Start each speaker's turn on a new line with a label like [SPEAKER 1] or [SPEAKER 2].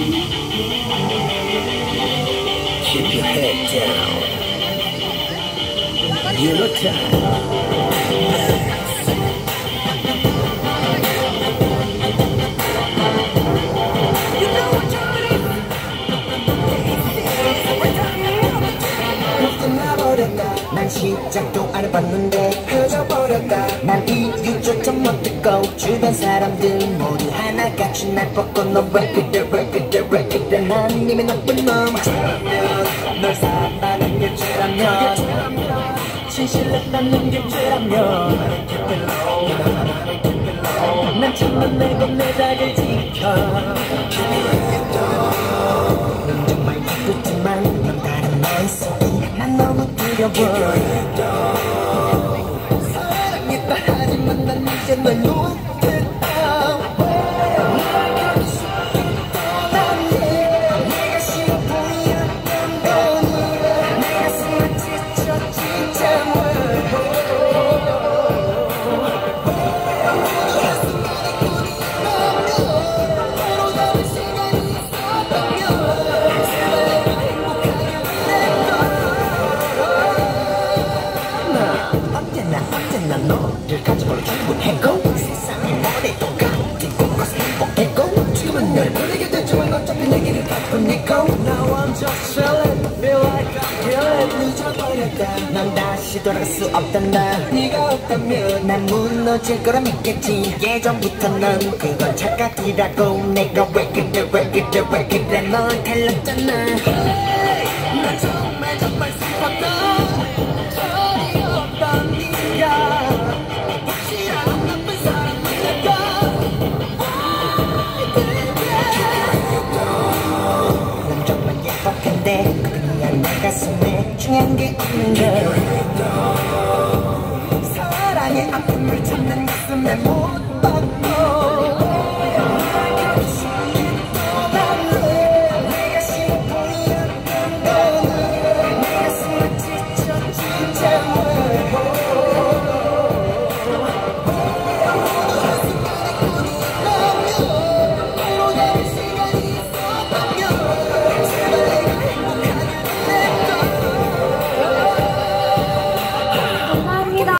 [SPEAKER 1] Keep your head down. You look. 난 시작도 안 해봤는데 흐져버렸다 난 이유조차 못 듣고 주변 사람들 모두 하나 왜 그래 왜 그래 난 이미 나쁜 놈널 사랑하는 게 죄라면. 진실을 담는 게 죄라면. 난 참만 내고 내 자리를 지켜. 넌 정말 예쁘지만 넌 다른 너의 속이 난 너무 두려워. 사랑했다 하지만 난 이제 널 못했다 언제나 언제나 너를 가져볼 충분했고. 세상이 뭐래도 같은 곳곳 행복했고. 지금은 널 보내게 됐지만 어차피 내 길을 바꾸니까 Now I'm just chillin' Feel like I'm killing 늦어버렸다. 넌 다시 돌아갈 수 없단다. 네가 없다면 난 무너질 거라 믿겠지. 예전부터 넌 그건 착각이라고. 내가 왜 그래 왜 그래 왜 그래 널 달랐잖아 없는데 그냥 내 가슴에 중요한 게 있는데 사랑의 아픔을 찾는 가슴에 못